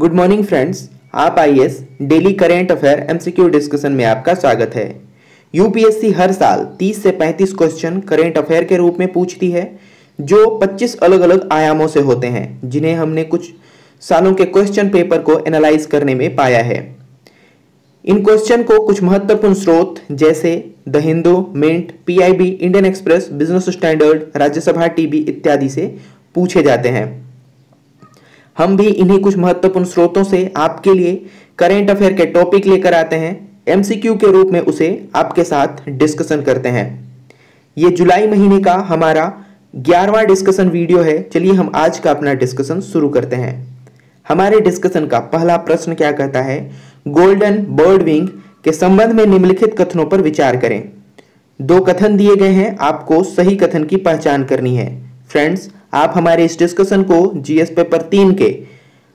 Good morning friends आप IAS daily current affair MCQ discussion में आपका स्वागत है। यूपीएससी हर साल 30 से 35 क्वेश्चन करेंट अफेयर के रूप में पूछती है, जो 25 अलग अलग आयामों से होते हैं, जिन्हें हमने कुछ सालों के क्वेश्चन पेपर को एनालाइज करने में पाया है। इन क्वेश्चन को कुछ महत्वपूर्ण स्रोत, जैसे the Hindu Mint PIB Indian Express Business Standard Rajya Sabha TV से पूछे जाते हैं। हम भी इन्हीं कुछ महत्वपूर्ण स्रोतों से आपके लिए करेंट अफेयर के टॉपिक लेकर आते हैं। एमसीक्यू के रूप में उसे आपके साथ डिस्कशन करते हैं। ये जुलाई महीने का हमारा ग्यारहवा डिस्कशन वीडियो है। चलिए हम आज का अपना डिस्कशन शुरू करते हैं। हमारे डिस्कशन का पहला प्रश्न क्या कहता है? गोल्डन बर्ड विंग के संबंध में निम्नलिखित कथनों पर विचार करें। दो कथन दिए गए हैं। आपको सही कथन की पहचान करनी है। फ्रेंड्स आप हमारे इस डिस्कशन को जीएस पेपर तीन के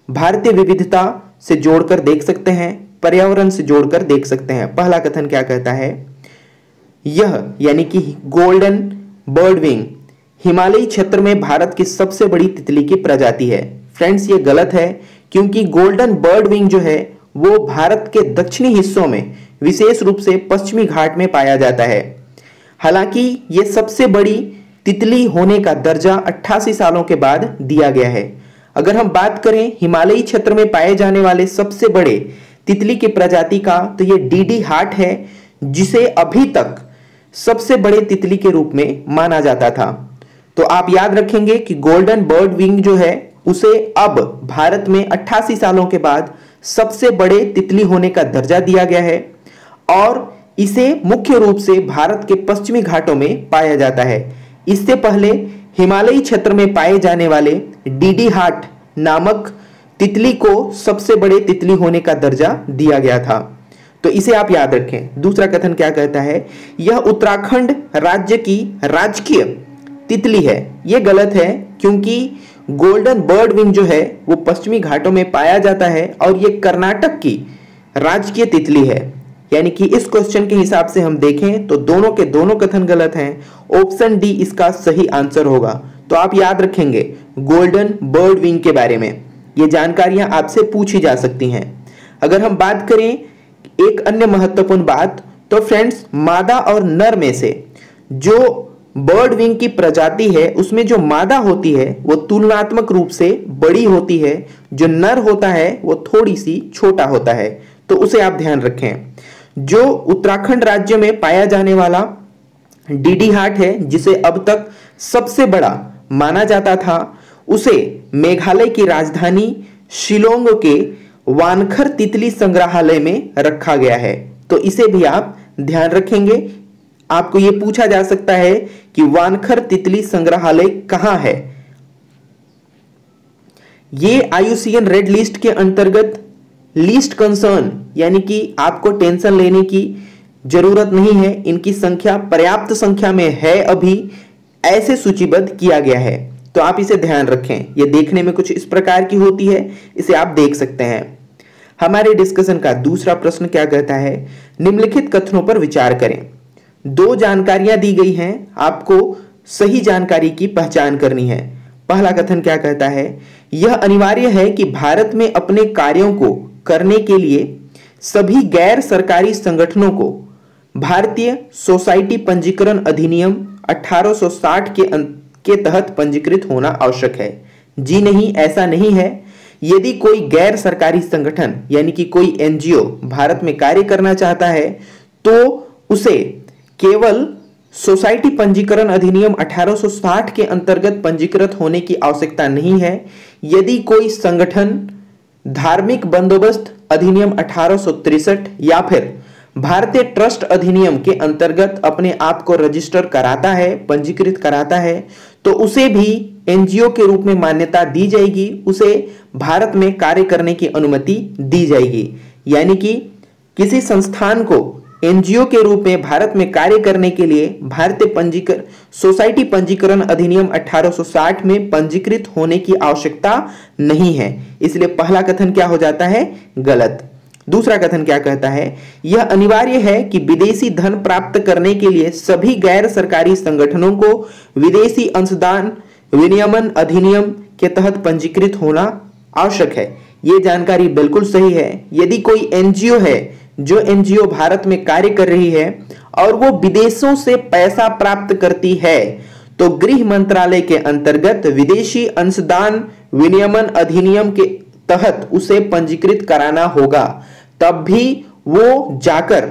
भारतीय विविधता से जोड़कर देख सकते हैं, पर्यावरण से जोड़कर देख सकते हैं। पहला कथन क्या कहता है? यह, यानी कि गोल्डन बर्ड विंग हिमालयी क्षेत्र में भारत की सबसे बड़ी तितली की प्रजाति है। फ्रेंड्स ये गलत है, क्योंकि गोल्डन बर्ड विंग जो है, वो भारत के दक्षिणी हिस्सों में, विशेष रूप से पश्चिमी घाट में पाया जाता है। हालाँकि, ये सबसे बड़ी तितली होने का दर्जा 88 सालों के बाद दिया गया है। अगर हम बात करें हिमालयी क्षेत्र में पाए जाने वाले सबसे बड़े तितली की प्रजाति का तो ये डीडी हार्ट है, जिसे अभी तक सबसे बड़े तितली के रूप में माना जाता था। तो आप याद रखेंगे कि गोल्डन बर्ड विंग जो है, उसे अब भारत में 88 सालों के बाद सबसे बड़े तितली होने का दर्जा दिया गया है और इसे मुख्य रूप से भारत के पश्चिमी घाटों में पाया जाता है। इससे पहले हिमालयी क्षेत्र में पाए जाने वाले डीडी हाट नामक तितली को सबसे बड़े तितली होने का दर्जा दिया गया था। तो इसे आप याद रखें। दूसरा कथन क्या कहता है? यह उत्तराखंड राज्य की राजकीय तितली है। यह गलत है क्योंकि गोल्डन बर्ड विंग जो है, वो पश्चिमी घाटों में पाया जाता है और ये कर्नाटक की राजकीय तितली है। यानी कि इस क्वेश्चन के हिसाब से हम देखें तो दोनों के दोनों कथन गलत हैं। ऑप्शन डी इसका सही आंसर होगा। तो आप याद रखेंगे गोल्डन बर्ड विंग के बारे में। ये जानकारियाँ आपसे पूछी जा सकती हैं। अगर हम बात करें एक अन्य महत्वपूर्ण बात तो फ्रेंड्स मादा और नर में से, जो बर्ड विंग की प्रजाति है, उसमें जो मादा होती है, वो तुलनात्मक रूप से बड़ी होती है। जो नर होता है, वो थोड़ी सी छोटा होता है। तो उसे आप ध्यान रखें। जो उत्तराखंड राज्य में पाया जाने वाला डीडी हाट है, जिसे अब तक सबसे बड़ा माना जाता था, उसे मेघालय की राजधानी शिलोंग के वानखर तितली संग्रहालय में रखा गया है। तो इसे भी आप ध्यान रखेंगे। आपको यह पूछा जा सकता है कि वानखर तितली संग्रहालय कहाँ है? ये आयुसीएन रेड लिस्ट के अंतर्गत लीस्ट कंसर्न, यानी कि आपको टेंशन लेने की ज़रूरत नहीं है, इनकी संख्या पर्याप्त संख्या में है अभी, ऐसे सूचीबद्ध किया गया है। तो आप इसे ध्यान रखें। यह देखने में कुछ इस प्रकार की होती है, इसे आप देख सकते हैं। हमारे डिस्कशन का दूसरा प्रश्न क्या कहता है? निम्नलिखित कथनों पर विचार करें। दो जानकारियाँ दी गई हैं, आपको सही जानकारी की पहचान करनी है। पहला कथन क्या कहता है? यह अनिवार्य है कि भारत में अपने कार्यों को करने के लिए सभी गैर सरकारी संगठनों को भारतीय सोसाइटी पंजीकरण अधिनियम 1860 के के तहत पंजीकृत होना आवश्यक है। जी नहीं, ऐसा नहीं है। यदि कोई गैर सरकारी संगठन, यानी कि कोई एनजीओ भारत में कार्य करना चाहता है तो उसे केवल सोसाइटी पंजीकरण अधिनियम 1860 के अंतर्गत पंजीकृत होने की आवश्यकता नहीं है। यदि कोई संगठन धार्मिक बंदोबस्त अधिनियम अठारह या फिर भारतीय ट्रस्ट अधिनियम के अंतर्गत अपने आप को रजिस्टर कराता है, पंजीकृत कराता है तो उसे भी एनजीओ के रूप में मान्यता दी जाएगी। उसे भारत में कार्य करने की अनुमति दी जाएगी। यानी कि किसी संस्थान को एनजीओ के रूप में भारत में कार्य करने के लिए भारतीय पंजीकरण सोसाइटी पंजीकरण अधिनियम 1860 में पंजीकृत होने की आवश्यकता नहीं है। इसलिए पहला कथन क्या हो जाता है? गलत। दूसरा कथन क्या कहता है? यह अनिवार्य है कि विदेशी धन प्राप्त करने के लिए सभी गैर सरकारी संगठनों को विदेशी अंशदान विनियमन अधिनियम के तहत पंजीकृत होना आवश्यक है। ये जानकारी बिल्कुल सही है। यदि कोई एनजीओ है जो एनजीओ भारत में कार्य कर रही है और वो विदेशों से पैसा प्राप्त करती है तो गृह मंत्रालय के अंतर्गत विदेशी अंशदान विनियमन अधिनियम के तहत उसे पंजीकृत कराना होगा। तब भी वो जाकर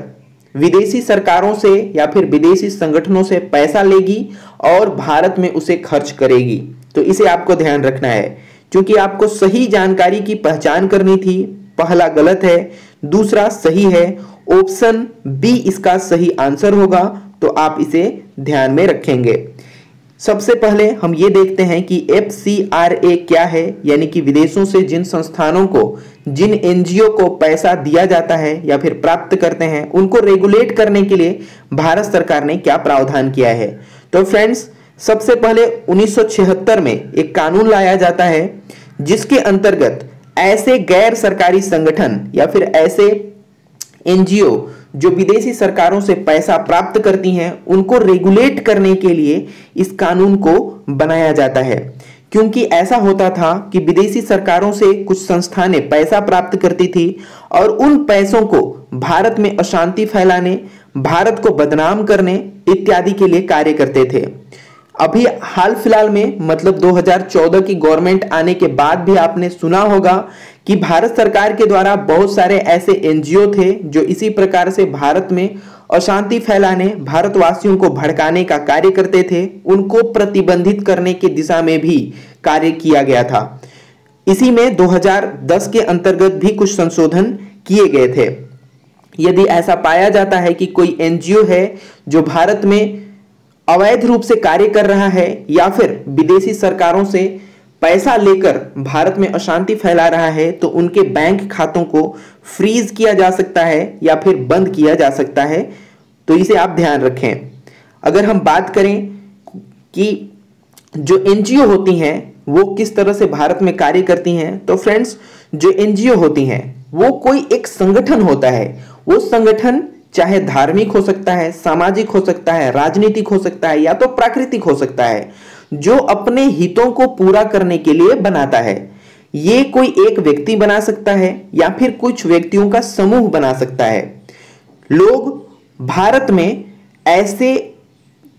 विदेशी सरकारों से या फिर विदेशी संगठनों से पैसा लेगी और भारत में उसे खर्च करेगी। तो इसे आपको ध्यान रखना है, क्योंकि आपको सही जानकारी की पहचान करनी थी, पहला गलत है दूसरा सही है ऑप्शन बी इसका सही आंसर होगा तो आप इसे ध्यान में रखेंगे। सबसे पहले हम ये देखते हैं कि एफ़ सी आर ए क्या है, यानी कि विदेशों से जिन संस्थानों को, जिन एनजीओ को पैसा दिया जाता है या फिर प्राप्त करते हैं, उनको रेगुलेट करने के लिए भारत सरकार ने क्या प्रावधान किया है। तो फ्रेंड्स सबसे पहले 1976 में एक कानून लाया जाता है, जिसके अंतर्गत ऐसे गैर सरकारी संगठन या फिर ऐसे एनजीओ जो विदेशी सरकारों से पैसा प्राप्त करती हैं, उनको रेगुलेट करने के लिए इस कानून को बनाया जाता है। क्योंकि ऐसा होता था कि विदेशी सरकारों से कुछ संस्थानें पैसा प्राप्त करती थी और उन पैसों को भारत में अशांति फैलाने, भारत को बदनाम करने इत्यादि के लिए कार्य करते थे। अभी हाल फ़िलहाल में मतलब 2014 की गवर्नमेंट आने के बाद भी आपने सुना होगा कि भारत सरकार के द्वारा बहुत सारे ऐसे एनजीओ थे जो इसी प्रकार से भारत में अशांति फैलाने, भारतवासियों को भड़काने का कार्य करते थे, उनको प्रतिबंधित करने की दिशा में भी कार्य किया गया था। इसी में 2010 के अंतर्गत भी कुछ संशोधन किए गए थे। यदि ऐसा पाया जाता है कि कोई एनजीओ है जो भारत में अवैध रूप से कार्य कर रहा है या फिर विदेशी सरकारों से पैसा लेकर भारत में अशांति फैला रहा है तो उनके बैंक खातों को फ्रीज किया जा सकता है या फिर बंद किया जा सकता है तो इसे आप ध्यान रखें। अगर हम बात करें कि जो एनजीओ होती हैं, वो किस तरह से भारत में कार्य करती हैं तो फ्रेंड्स, जो एनजीओ होती हैं, वो कोई एक संगठन होता है। वो संगठन चाहे धार्मिक हो सकता है, सामाजिक हो सकता है, राजनीतिक हो सकता है या तो प्राकृतिक हो सकता है, जो अपने हितों को पूरा करने के लिए बनाता है। ये कोई एक व्यक्ति बना सकता है या फिर कुछ व्यक्तियों का समूह बना सकता है। लोग भारत में ऐसे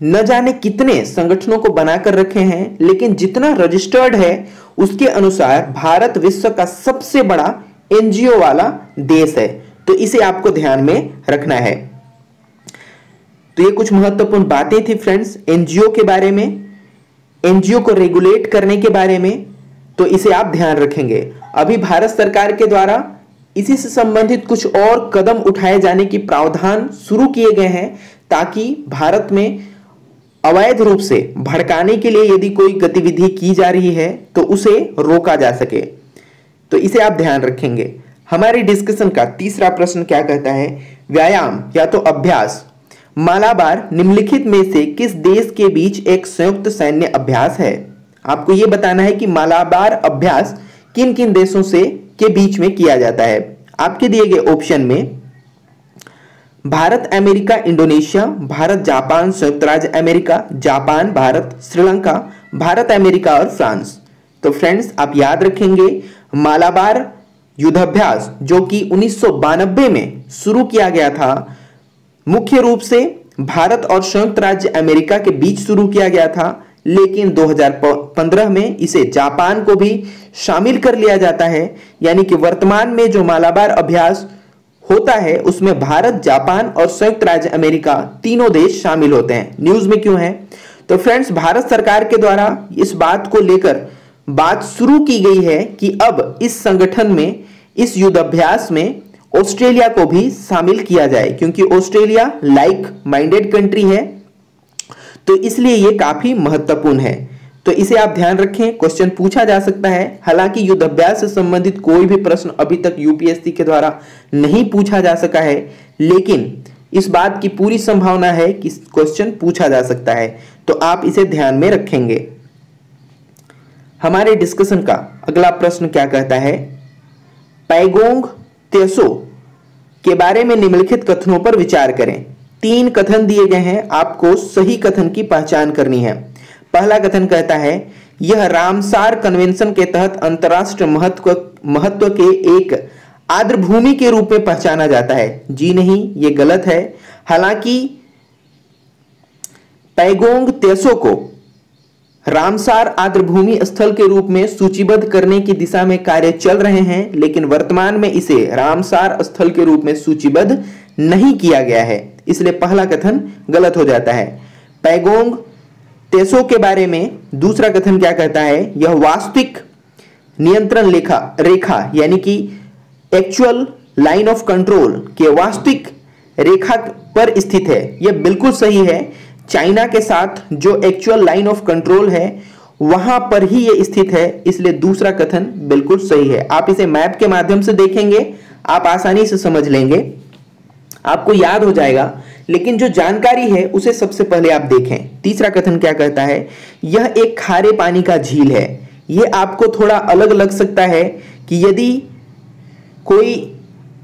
न जाने कितने संगठनों को बनाकर रखे हैं, लेकिन जितना रजिस्टर्ड है, उसके अनुसार भारत विश्व का सबसे बड़ा एनजीओ वाला देश है। तो इसे आपको ध्यान में रखना है। तो ये कुछ महत्वपूर्ण बातें थी फ्रेंड्स, एनजीओ के बारे में, एनजीओ को रेगुलेट करने के बारे में तो इसे आप ध्यान रखेंगे। अभी भारत सरकार के द्वारा इसी से संबंधित कुछ और कदम उठाए जाने की प्रावधान शुरू किए गए हैं, ताकि भारत में अवैध रूप से भड़काने के लिए यदि कोई गतिविधि की जा रही है तो उसे रोका जा सके। तो इसे आप ध्यान रखेंगे। हमारी डिस्कशन का तीसरा प्रश्न क्या कहता है? व्यायाम या तो अभ्यास। मालाबार निम्नलिखित में से किस देश के बीच एक संयुक्त सैन्य अभ्यास है? आपको यह बताना है कि मालाबार अभ्यास किन किन देशों से, के बीच में किया जाता है। आपके दिए गए ऑप्शन में Bharat, America, Indonesia, Bharat, Japan, संयुक्त राज्य America, Japan, Bharat, Sri Lanka, Bharat, America और फ्रांस। तो फ्रेंड्स, आप याद रखेंगे, मालाबार युद्धाभ्यास, जो कि उन्नीस सौ बानबे में शुरू किया गया था, मुख्य रूप से भारत और संयुक्त राज्य अमेरिका के बीच शुरू किया गया था, लेकिन 2015 में इसे जापान को भी शामिल कर लिया जाता है। यानी कि वर्तमान में जो मालाबार अभ्यास होता है, उसमें भारत, जापान और संयुक्त राज्य अमेरिका तीनों देश शामिल होते हैं। न्यूज़ में क्यों है? तो फ्रेंड्स, भारत सरकार के द्वारा इस बात को लेकर बात शुरू की गई है कि अब इस संगठन में, इस युद्ध अभ्यास में ऑस्ट्रेलिया को भी शामिल किया जाए, क्योंकि ऑस्ट्रेलिया लाइक माइंडेड कंट्री है। तो इसलिए यह काफ़ी महत्वपूर्ण है। तो इसे आप ध्यान रखें क्वेश्चन पूछा जा सकता है। हालाँकि युद्ध अभ्यास से संबंधित कोई भी प्रश्न अभी तक यूपीएससी के द्वारा नहीं पूछा जा सका है, लेकिन इस बात की पूरी संभावना है कि क्वेश्चन पूछा जा सकता है। तो आप इसे ध्यान में रखेंगे। हमारे डिस्कशन का अगला प्रश्न क्या कहता है? पैगोंग तेसो के बारे में निम्नलिखित कथनों पर विचार करें। तीन कथन दिए गए हैं, आपको सही कथन की पहचान करनी है। पहला कथन कहता है, यह रामसार कन्वेंशन के तहत अंतरराष्ट्रीय महत्व महत्व के एक आर्द्र भूमि के रूप में पहचाना जाता है। जी नहीं, ये गलत है। हालाँकि, पैगोंग तेसो को रामसार आर्द्रभूमि स्थल के रूप में सूचीबद्ध करने की दिशा में कार्य चल रहे हैं, लेकिन वर्तमान में इसे रामसार स्थल के रूप में सूचीबद्ध नहीं किया गया है। इसलिए पहला कथन गलत हो जाता है। पैगोंग तेसो के बारे में दूसरा कथन क्या कहता है? यह वास्तविक नियंत्रण लेखा, रेखा, यानी कि एक्चुअल लाइन ऑफ़ कंट्रोल के वास्तविक रेखा पर स्थित है। यह बिल्कुल सही है चाइना के साथ जो एक्चुअल लाइन ऑफ़ कंट्रोल है, वहाँ पर ही ये स्थित है, इसलिए दूसरा कथन बिल्कुल सही है। आप इसे मैप के माध्यम से देखेंगे, आप आसानी से समझ लेंगे। आपको याद हो जाएगा, लेकिन जो जानकारी है, उसे सबसे पहले आप देखें। तीसरा कथन क्या कहता है? यह एक खारे पानी का झील है। यह आपको थोड़ा अलग लग सकता है कि यदि कोई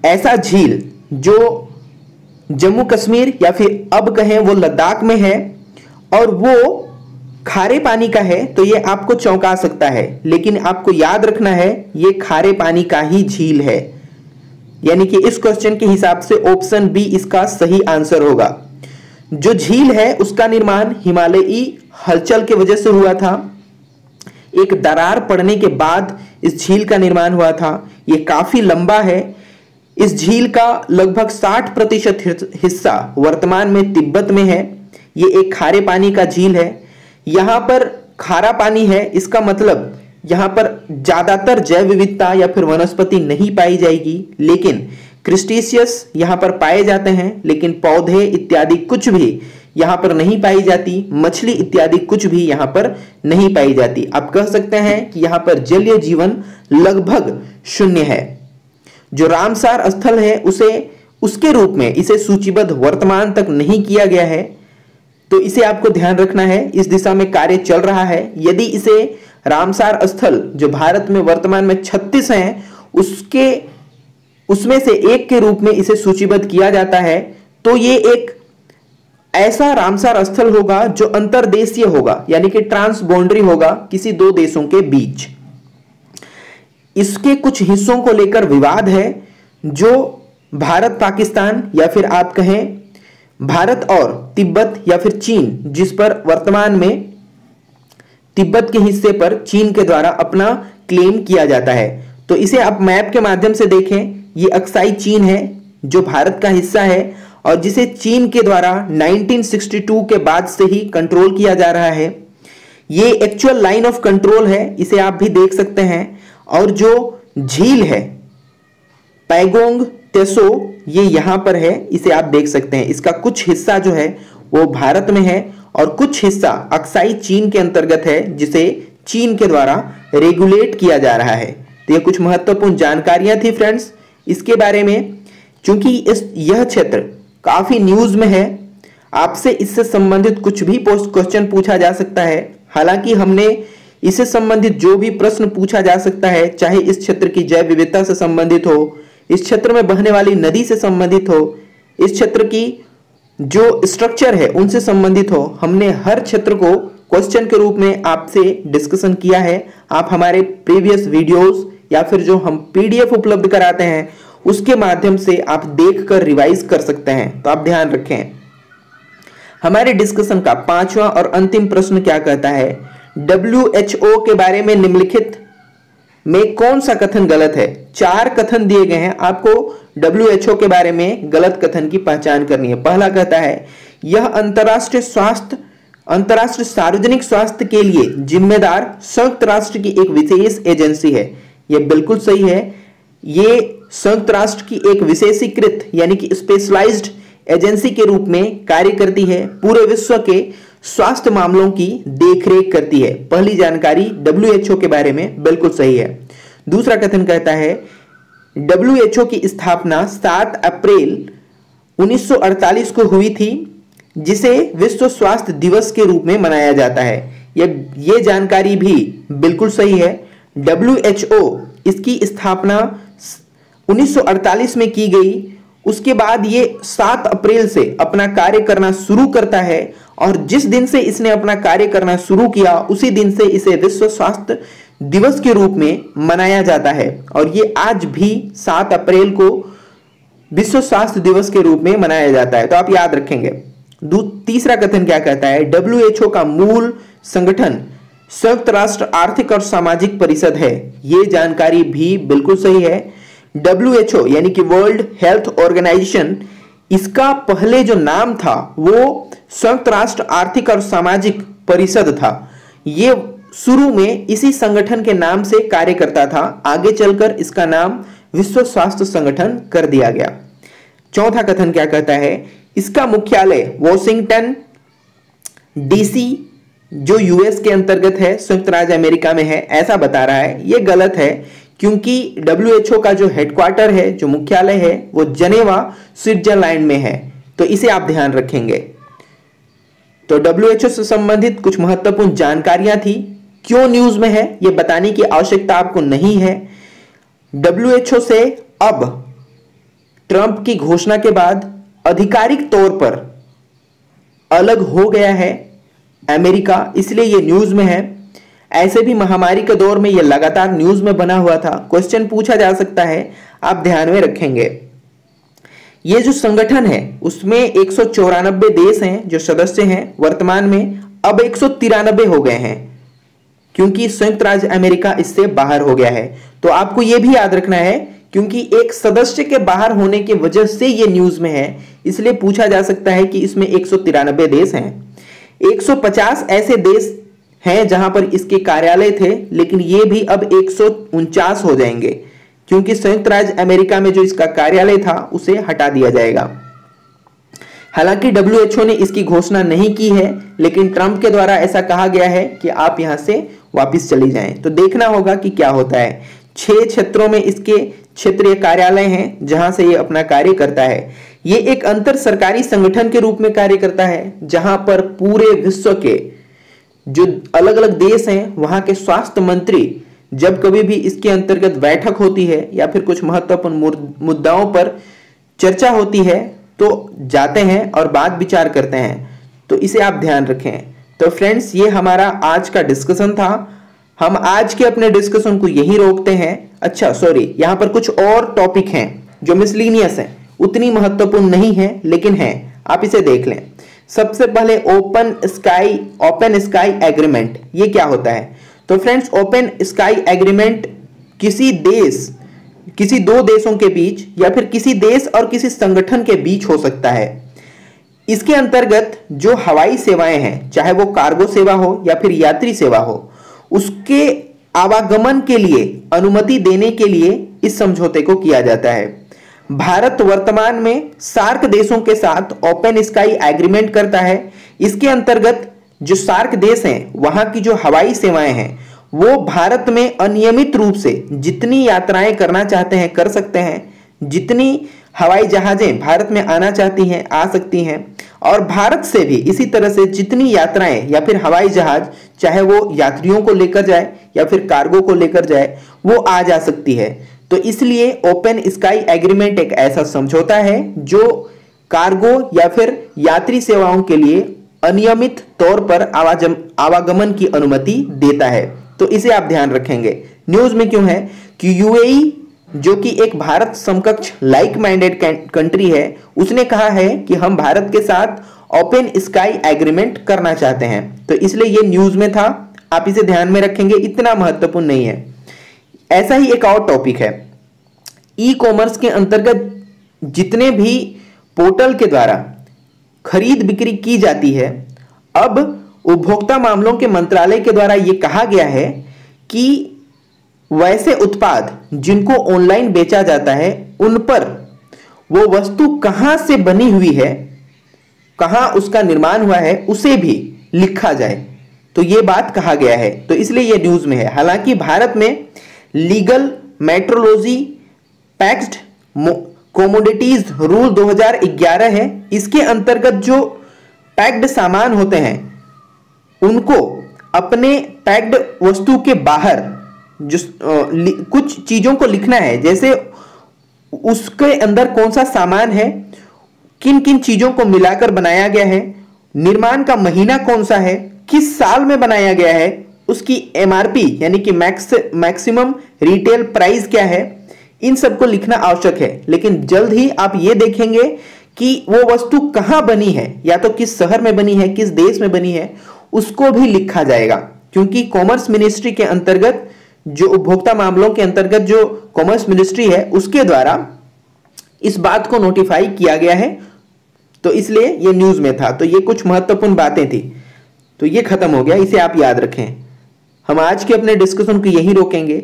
ऐसा झील, जो जम्मू कश्मीर या फिर अब कहें वो लद्दाख में है और वो खारे पानी का है तो ये आपको चौंका सकता है। लेकिन आपको याद रखना है, ये खारे पानी का ही झील है। यानी कि इस क्वेश्चन के हिसाब से ऑप्शन बी इसका सही आंसर होगा। जो झील है, उसका निर्माण हिमालयी हलचल की वजह से हुआ था। एक दरार पड़ने के बाद इस झील का निर्माण हुआ था। यह काफ़ी लंबा है इस झील का लगभग 60 प्रतिशत हिस्सा वर्तमान में तिब्बत में है। ये एक खारे पानी का झील है। यहाँ पर खारा पानी है, इसका मतलब यहाँ पर ज़्यादातर जैव विविधता या फिर वनस्पति नहीं पाई जाएगी। लेकिन क्रिस्टीसियस यहाँ पर पाए जाते हैं, लेकिन पौधे इत्यादि कुछ भी यहाँ पर नहीं पाई जाती। मछली इत्यादि कुछ भी यहाँ पर नहीं पाई जाती। आप कह सकते हैं कि यहाँ पर जलीय जीवन लगभग शून्य है। जो रामसार स्थल है, उसे, उसके रूप में इसे सूचीबद्ध वर्तमान तक नहीं किया गया है। तो इसे आपको ध्यान रखना है, इस दिशा में कार्य चल रहा है। यदि इसे रामसार स्थल, जो भारत में वर्तमान में 36 हैं, उसके, उसमें से एक के रूप में इसे सूचीबद्ध किया जाता है तो ये एक ऐसा रामसार स्थल होगा जो अंतरदेशीय होगा, यानी कि ट्रांस बाउंड्री होगा किसी दो देशों के बीच। इसके कुछ हिस्सों को लेकर विवाद है, जो भारत, पाकिस्तान या फिर आप कहें भारत और तिब्बत या फिर चीन, जिस पर वर्तमान में तिब्बत के हिस्से पर चीन के द्वारा अपना क्लेम किया जाता है। तो इसे आप मैप के माध्यम से देखें, ये अक्साई चीन है, जो भारत का हिस्सा है और जिसे चीन के द्वारा 1962 के बाद से ही कंट्रोल किया जा रहा है। ये एक्चुअल लाइन ऑफ़ कंट्रोल है, इसे आप भी देख सकते हैं। और जो झील है, पैगोंग तेसो, ये यहाँ पर है, इसे आप देख सकते हैं। इसका कुछ हिस्सा जो है, वो भारत में है और कुछ हिस्सा अक्साई चीन के अंतर्गत है, जिसे चीन के द्वारा रेगुलेट किया जा रहा है। तो ये कुछ महत्वपूर्ण जानकारियाँ थी फ्रेंड्स। इसके बारे में क्योंकि इस, यह क्षेत्र काफ़ी न्यूज़ में है, आपसे इससे संबंधित कुछ भी पोस्ट क्वेश्चन पूछा जा सकता है। हालाँकि हमने इससे संबंधित जो भी प्रश्न पूछा जा सकता है, चाहे इस क्षेत्र की जैव विविधता से संबंधित हो, इस क्षेत्र में बहने वाली नदी से संबंधित हो, इस क्षेत्र की जो स्ट्रक्चर है उनसे संबंधित हो, हमने हर क्षेत्र को क्वेश्चन के रूप में आपसे डिस्कशन किया है। आप हमारे प्रीवियस वीडियोस या फिर जो हम पीडीएफ उपलब्ध कराते हैं, उसके माध्यम से आप देखकर रिवाइज कर सकते हैं। तो आप ध्यान रखें। हमारे डिस्कशन का पांचवा और अंतिम प्रश्न क्या कहता है? डब्ल्यूएचओ के बारे में निम्नलिखित में कौन सा कथन गलत है? चार कथन दिए गए हैं। आपको डब्ल्यूएचओ के बारे में गलत कथन की पहचान करनी है। पहला कहता है, यह अंतरराष्ट्रीय स्वास्थ्य, अंतरराष्ट्रीय सार्वजनिक स्वास्थ्य के लिए जिम्मेदार संयुक्त राष्ट्र की एक विशेष एजेंसी है। यह बिल्कुल सही है। ये संयुक्त राष्ट्र की एक विशेषीकृत, यानी कि स्पेशलाइज्ड एजेंसी के रूप में कार्य करती है। पूरे विश्व के स्वास्थ्य मामलों की देखरेख करती है। पहली जानकारी डब्ल्यू के बारे में बिल्कुल सही है। दूसरा कथन कहता है डब्ल्यू की स्थापना 7 अप्रैल 1948 को हुई थी, जिसे विश्व स्वास्थ्य दिवस के रूप में मनाया जाता है। यह ये जानकारी भी बिल्कुल सही है। डब्ल्यू इसकी स्थापना 1948 में की गई। उसके बाद ये 7 अप्रैल से अपना कार्य करना शुरू करता है और जिस दिन से इसने अपना कार्य करना शुरू किया, उसी दिन से इसे विश्व स्वास्थ्य दिवस के रूप में मनाया जाता है। और ये आज भी सात अप्रैल को विश्व स्वास्थ्य दिवस के रूप में मनाया जाता है। तो आप याद रखेंगे तीसरा कथन क्या कहता है? डब्ल्यू का मूल संगठन संयुक्त राष्ट्र आर्थिक और सामाजिक परिषद है। ये जानकारी भी बिल्कुल सही है। डब्ल्यूएचओ यानी कि वर्ल्ड हेल्थ ऑर्गेनाइजेशन इसका पहले जो नाम था, वो संयुक्त राष्ट्र आर्थिक और सामाजिक परिषद था। ये शुरू में इसी संगठन के नाम से कार्य करता था। आगे चलकर इसका नाम विश्व स्वास्थ्य संगठन कर दिया गया। चौथा कथन क्या कहता है? इसका मुख्यालय वॉशिंगटन डीसी जो यूएस के अंतर्गत है, संयुक्त राज्य अमेरिका में है, ऐसा बता रहा है। यह गलत है क्योंकि डब्ल्यू का जो हेडक्वार्टर है, जो मुख्यालय है, वो जनेवा, स्विट्जरलैंड में है। तो इसे आप ध्यान रखेंगे। तो डब्ल्यू से संबंधित कुछ महत्वपूर्ण जानकारियाँ थी। क्यों न्यूज़ में है यह बताने की आवश्यकता आपको नहीं है। डब्ल्यू से अब ट्रंप की घोषणा के बाद आधिकारिक तौर पर अलग हो गया है अमेरिका, इसलिए यह न्यूज़ में है। ऐसे भी महामारी के दौर में यह लगातार न्यूज़ में बना हुआ था। क्वेश्चन पूछा जा सकता है, आप ध्यान में रखेंगे। ये जो संगठन है, उसमें एक सौ चौरानबे देश हैं जो सदस्य हैं। वर्तमान में अब एक सौ तिरानबे हो गए हैं, क्योंकि संयुक्त राज्य अमेरिका इससे बाहर हो गया है। तो आपको यह भी याद रखना है, क्योंकि एक सदस्य के बाहर होने की वजह से यह न्यूज़ में है। इसलिए पूछा जा सकता है कि इसमें एक सौ तिरानबे देश हैं। 150 ऐसे देश हैं जहाँ पर इसके कार्यालय थे, लेकिन ये भी अब एक सौ उनचास हो जाएँगे, क्योंकि संयुक्त राज्य अमेरिका में जो इसका कार्यालय था, उसे हटा दिया जाएगा। हालाँकि डब्ल्यूएचओ ने इसकी घोषणा नहीं की है, लेकिन ट्रंप के द्वारा ऐसा कहा गया है कि आप यहाँ से वापस चली जाएँ। तो देखना होगा कि क्या होता है। छह क्षेत्रों में इसके क्षेत्रीय कार्यालय हैं, जहाँ से ये अपना कार्य करता है। ये एक अंतर सरकारी संगठन के रूप में कार्य करता है, जहाँ पर पूरे विश्व के जो अलग अलग देश हैं, वहाँ के स्वास्थ्य मंत्री जब कभी भी इसके अंतर्गत बैठक होती है या फिर कुछ महत्वपूर्ण मुद्दाओं पर चर्चा होती है तो जाते हैं और बात विचार करते हैं। तो इसे आप ध्यान रखें। तो फ्रेंड्स, ये हमारा आज का डिस्कशन था। हम आज के अपने डिस्कशन को यही रोकते हैं। अच्छा सॉरी, यहाँ पर कुछ और टॉपिक हैं जो मिसलिनियस हैं। उतनी महत्वपूर्ण नहीं है, लेकिन है। आप इसे देख लें। सबसे पहले open sky open sky agreement, ये क्या होता है? तो फ्रेंड्स, ओपन स्काई एग्रीमेंट किसी देश, किसी दो देशों के बीच या फिर किसी देश और किसी संगठन के बीच हो सकता है। इसके अंतर्गत जो हवाई सेवाएँ हैं, चाहे वो कार्गो सेवा हो या फिर यात्री सेवा हो, उसके आवागमन के लिए, अनुमति देने के लिए इस समझौते को किया जाता है। भारत वर्तमान में सार्क देशों के साथ ओपन स्काई एग्रीमेंट करता है। इसके अंतर्गत जो सार्क देश हैं, वहाँ की जो हवाई सेवाएँ हैं, वो भारत में अनियमित रूप से जितनी यात्राएँ करना चाहते हैं, कर सकते हैं। जितनी हवाई जहाजें भारत में आना चाहती हैं, आ सकती हैं। और भारत से भी इसी तरह से जितनी यात्राएँ या फिर हवाई जहाज़, चाहे वो यात्रियों को लेकर जाए या फिर कार्गो को लेकर जाए, वो आ जा सकती है। तो इसलिए ओपन स्काई एग्रीमेंट एक ऐसा समझौता है जो कार्गो या फिर यात्री सेवाओं के लिए अनियमित तौर पर आवागमन की अनुमति देता है। तो इसे आप ध्यान रखेंगे। न्यूज़ में क्यों है? कि यूएई, जो कि एक भारत समकक्ष लाइक माइंडेड कंट्री है, उसने कहा है कि हम भारत के साथ ओपन स्काई एग्रीमेंट करना चाहते हैं। तो इसलिए ये न्यूज़ में था। आप इसे ध्यान में रखेंगे, इतना महत्वपूर्ण नहीं है। ऐसा ही एक और टॉपिक है। ई कॉमर्स के अंतर्गत जितने भी पोर्टल के द्वारा खरीद बिक्री की जाती है, अब उपभोक्ता मामलों के मंत्रालय के द्वारा यह कहा गया है कि वैसे उत्पाद जिनको ऑनलाइन बेचा जाता है, उन पर वो वस्तु कहाँ से बनी हुई है, कहाँ उसका निर्माण हुआ है, उसे भी लिखा जाए। तो ये बात कहा गया है। तो इसलिए ये न्यूज़ में है। हालाँकि भारत में legal metrology packed commodities rule 2011 है। इसके अंतर्गत जो पैक्ड सामान होते हैं, उनको अपने पैक्ड वस्तु के बाहर जो कुछ चीज़ों को लिखना है। जैसे उसके अंदर कौन सा सामान है किन किन चीज़ों को मिलाकर बनाया गया है, निर्माण का महीना कौन सा है, किस साल में बनाया गया है उसकी एमआरपी यानी कि मैक्स मैक्सिमम रिटेल प्राइस क्या है, इन सबको लिखना आवश्यक है। लेकिन जल्द ही आप ये देखेंगे कि वो वस्तु कहाँ बनी है, या तो किस शहर में बनी है, किस देश में बनी है, उसको भी लिखा जाएगा। क्योंकि कॉमर्स मिनिस्ट्री के अंतर्गत जो उपभोक्ता मामलों के अंतर्गत जो कॉमर्स मिनिस्ट्री है, उसके द्वारा इस बात को नोटिफाई किया गया है। तो इसलिए ये न्यूज़ में था। तो ये कुछ महत्वपूर्ण बातें थी। तो ये खत्म हो गया। इसे आप याद रखें। हम आज के अपने डिस्कशन को यही रोकेंगे।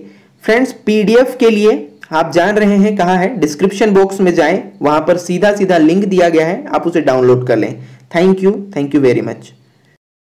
फ्रेंड्स पीडीएफ के लिए आप जान रहे हैं कहाँ है। डिस्क्रिप्शन बॉक्स में जाएँ। वहाँ पर सीधा सीधा लिंक दिया गया है। आप उसे डाउनलोड कर लें। Thank you thank you very much